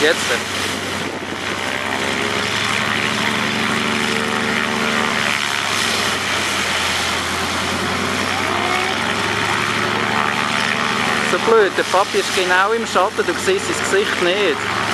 Jetzt. So blöd, der Papi ist genau im Schatten, du siehst sein Gesicht nicht.